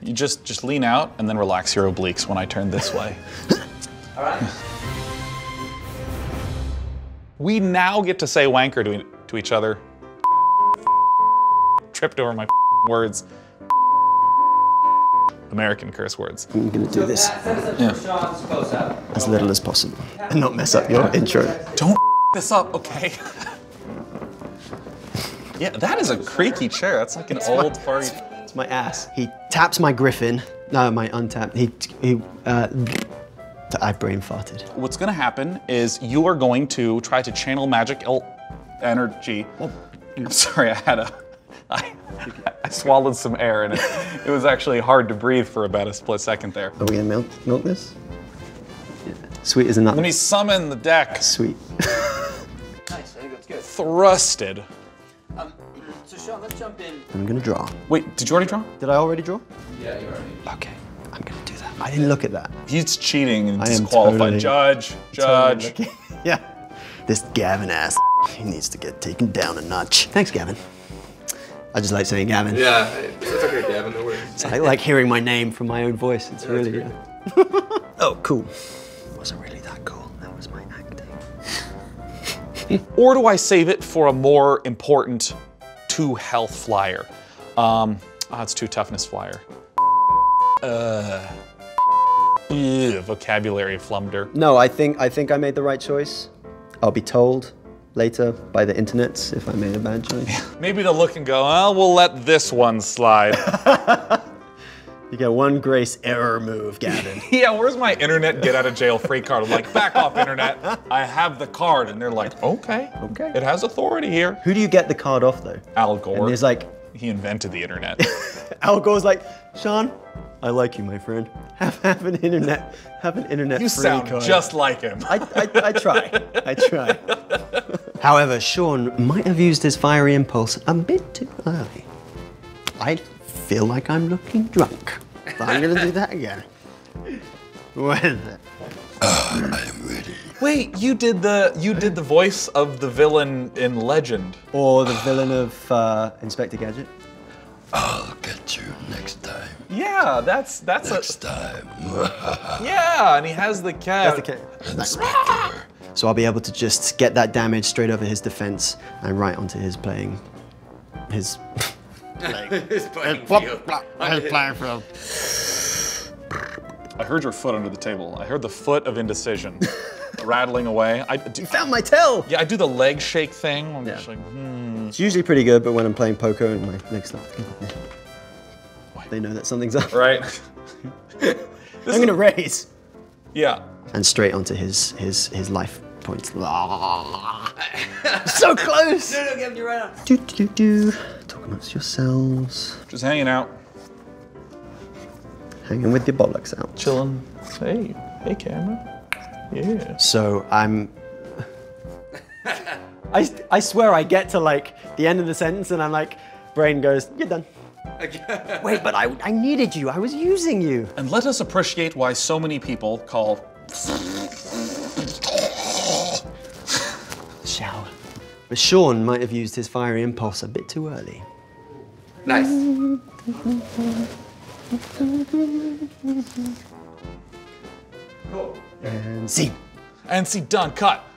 You just just lean out and then relax your obliques when I turn this way. All right. We now get to say wanker to, to each other. Tripped over my words. American curse words. I'm gonna do this uh, Set us up for Sean's close up. as little as possible and not mess up your intro. Don't this up, okay? yeah, that is a creaky chair. That's like an old party. It's my ass. He taps my griffin. No, my untapped. He, he, uh, I brain farted. What's gonna happen is you are going to try to channel magic el- energy. I'm sorry, I had a. I, I swallowed some air and it, it was actually hard to breathe for about a split second there. Are we gonna milk, milk this? Yeah. Sweet as a nut. Let me summon the deck. Sweet. Nice. I think that's good. Thrusted. So Sean, let's jump in. I'm gonna draw. Wait, did you already draw? Did I already draw? Yeah, you already. Okay, I'm gonna do that. I didn't look at that. He's cheating and I am disqualified. totally- judge, judge. Totally yeah. This Gavin ass, he needs to get taken down a notch. Thanks, Gavin. I just like saying Gavin. Yeah, it's okay, Gavin. No worries. I like hearing my name from my own voice. It's really great. yeah. oh, cool. It Wasn't really that cool. That was my acting. Or do I save it for a more important two health flyer? Um, oh, it's two toughness flyer. Uh, vocabulary flumder. No, I think I think I made the right choice. I'll be told later by the internets if I made a bad choice. Maybe they'll look and go, well, we'll let this one slide. you got one grace error move, Gavin. yeah, where's my internet get out of jail free card? I'm like, back off, internet. I have the card. And they're like, okay, Okay. It has authority here. Who do you get the card off though? Al Gore. And there's like he invented the internet. Al Gore's like, Sean, I like you, my friend. Have, have an internet, have an internet you free sound card. just like him. I, I, I try. I try. However, Sean might have used his fiery impulse a bit too early. I feel like I'm looking drunk. But I'm gonna do that again. What is it? Uh, I am ready. Wait, you did the you did the voice of the villain in Legend. Or the villain of uh, Inspector Gadget? I'll get you next time. Yeah, that's that's Next a time. yeah, and he has the cat. That's the ca- So I'll be able to just get that damage straight over his defense and right onto his playing. His. It's playing field. I heard your foot under the table. I heard the foot of indecision rattling away. I do, Found my tail! yeah, I do the leg shake thing. I'm just like, hmm. It's usually pretty good, but when I'm playing poker and my legs start to they know that something's up. right. I'm gonna raise. Yeah. And straight onto his his his life points. so close. No, no, Gavin, you're right on. Do do do do. Talk amongst yourselves. Just hanging out, Hanging with your bollocks out. chilling. Hey, hey, camera. Yeah. So I'm. I, I swear I get to like the end of the sentence and I'm like, brain goes, you're done. Wait, but I, I needed you. I was using you. And let us appreciate why so many people call Shower. But Sean might have used his fiery impulse a bit too early. Nice. And see. and see done cut.